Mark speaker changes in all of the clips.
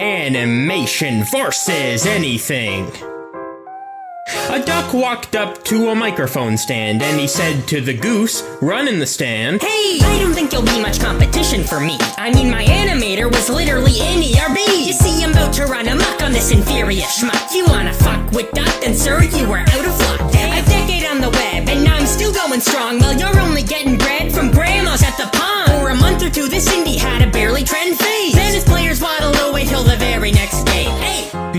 Speaker 1: Animation versus anything. A duck walked up to a microphone stand and he said to the goose, run in the stand.
Speaker 2: Hey, I don't think you'll be much competition for me. I mean, my animator was literally in ERB. You see, I'm about to run amok on this inferior schmuck. You wanna fuck with Duck, then sir, you were out of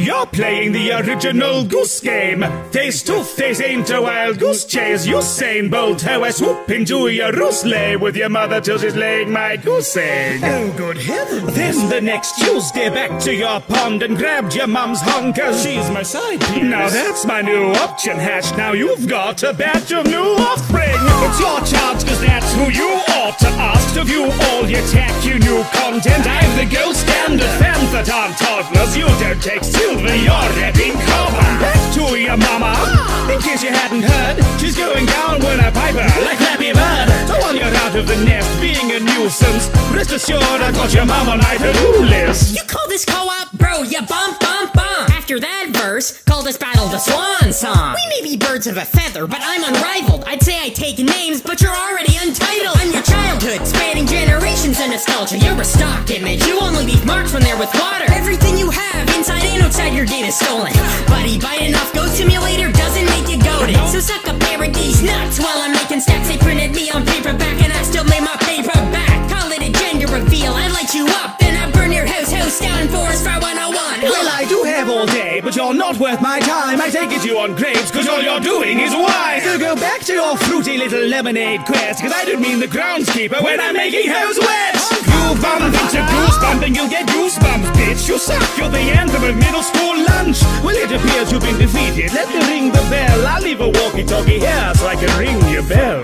Speaker 2: You're
Speaker 3: playing the original Goose Game. Face to face ain't a wild goose chase. Usain Bolt, how I swoop into your roost lay with your mother till she's laying my goose egg.
Speaker 4: Oh, good heavens.
Speaker 3: Then the next Tuesday back to your pond and grabbed your mum's honkers.
Speaker 4: She's my side piece.
Speaker 3: Now that's my new option hash. Now you've got a batch of new offspring. It's your chance, cause that's who you ought to ask to view all your tacky new content. I'm the gold standard Phantheton toddlers. You don't take silver, you're repping copper. Back to your mama. In case you hadn't heard, she's going down when I pipe her like Flappy Bird. So while you're out of the nest being a nuisance, rest assured I've got your mom on my to-do list.
Speaker 2: You call this co-op, bro, you bump, bump, bump. After that verse, call this battle the swan song. We may be birds of a feather, but I'm unrivaled. I'd say I take You're a stock image, you only leave marks when they're with water. Everything you have, inside and outside your gate is stolen. Buddy, bite enough Goat Simulator doesn't make you goaded. So suck a pair of these nuts while I'm making stacks. They printed me on paperback and I still made my paper back. Call it a gender reveal, I light you up, then I burn your house house down Forest Fire 101.
Speaker 3: Well, I do have all day, but you're not worth my time. I take it you on grapes, cause all you're doing is wine. So go back to your fruity little lemonade quest, cause I don't mean the groundskeeper when I'm making house wet. And you'll get goosebumps, bitch. You suck, you're the anthem of a middle school lunch. Well, it appears you've been defeated. Let me ring the bell. I'll leave a walkie-talkie here so I can ring your bell.